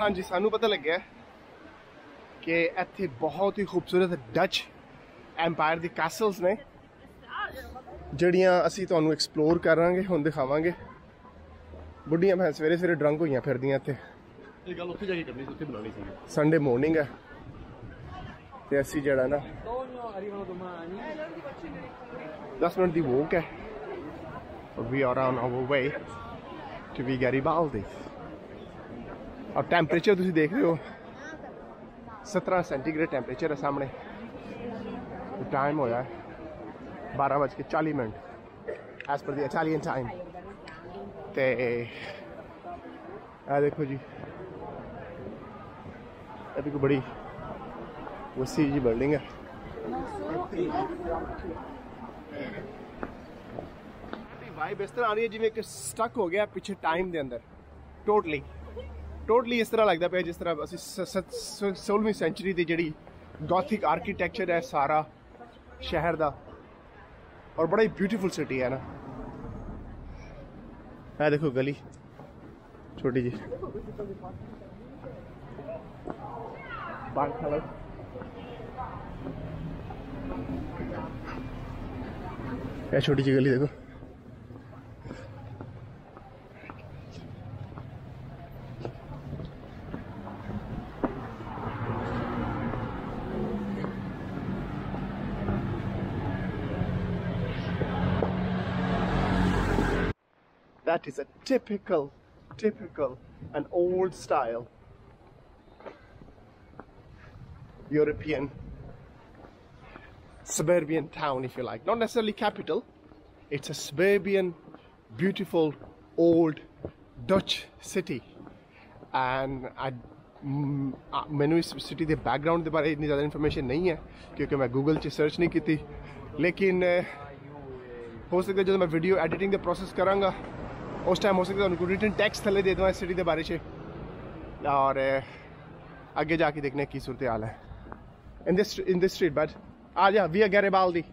ਹਾਂਜੀ ਸਾਨੂੰ ਪਤਾ ਲੱਗਿਆ ਕਿ ਇੱਥੇ ਬਹੁਤ ਹੀ ਖੂਬਸੂਰਤ ਡੱਚ ਐਮਪਾਇਰ ਦੀ ਕੈਸਲਸ ਨੇ ਜਿਹੜੀਆਂ ਅਸੀਂ ਤੁਹਾਨੂੰ ਐਕਸਪਲੋਰ ਕਰਾਂਗੇ ਹੁਣ ਦਿਖਾਵਾਂਗੇ। ਬੁੱਢੀਆਂ ਭੈਣ ਸਵੇਰੇ ਸਵੇਰੇ ਡਰੰਕ ਹੋਈਆਂ ਫਿਰਦੀਆਂ ਇੱਥੇ। ਇਹ ਗੱਲ ਉੱਥੇ ਜਾ ਕੇ ਕਰਨੀ ਸੀ ਉੱਥੇ ਬਣਾਉਣੀ ਸੀ। ਸੰਡੇ ਮਾਰਨਿੰਗ ਹੈ ਤੇ ਅਸੀਂ ਜਿਹੜਾ ਨਾ Tonio arrivano domani. 10 ਮਿੰਟ ਦੀ ਵੋਕ ਹੈ। We are on our way to be Garibaldi ਔਰ ਟੈਂਪਰੇਚਰ ਤੁਸੀਂ ਦੇਖ ਰਹੇ ਹੋ 17 ਸੈਂਟੀਗ੍ਰੇਡ ਟੈਂਪਰੇਚਰ ਹੈ ਸਾਹਮਣੇ ਟਾਈਮ ਹੋਇਆ ਹੈ 12:40 ਮਿੰਟ ਐਸ ਪਰ ਦੀ ਇਟਾਲੀਅਨ ਟਾਈਮ ਤੇ ਆ ਦੇਖੋ ਜੀ ਇਹ ਵੀ ਕੋਈ ਬੜੀ ਵਸੀ ਜੀ ਬਿਲਡਿੰਗ ਹੈ ਵਾਈਬ ਇਸ ਤਰ੍ਹਾਂ ਆ ਰਹੀ ਹੈ ਜਿਵੇਂ ਕਿ ਸਟਕ ਹੋ ਗਿਆ ਪਿੱਛੇ ਟਾਈਮ ਦੇ ਅੰਦਰ ਟੋਟਲੀ ਟੋਟਲੀ ਇਸ ਤਰ੍ਹਾਂ ਲੱਗਦਾ ਪਿਆ ਜਿਸ ਤਰ੍ਹਾਂ ਅਸੀਂ 16ਵੀਂ ਸੈਂਚੁਰੀ ਦੀ ਜਿਹੜੀ ਗੋਥਿਕ ਆਰਕੀਟੈਕਚਰ ਹੈ ਸਾਰਾ ਸ਼ਹਿਰ ਦਾ ਔਰ ਬੜਾ ਹੀ ਬਿਊਟੀਫੁਲ ਸਿਟੀ ਹੈ ਨਾ ਇਹ ਦੇਖੋ ਗਲੀ ਛੋਟੀ ਜੀ ਬਾਹਰ ਖੜਾ ਇਹ ਛੋਟੀ ਜਿਹੀ that is a typical, typical an old style European suburban town, if you like. Not necessarily capital, it's a suburban, beautiful, old Dutch city. And I mm, uh, menu is city the background the bare itni zyada information nahi hai kyunki main google che search nahi ki thi lekin eh, ho sakta video editing the process karunga उस time हो सकता है उनको return tax थले दे दें city के बारे और अगे जाके देखने की सूरत हाल है। In this in this street but आ जा वी अगैर बाल दी।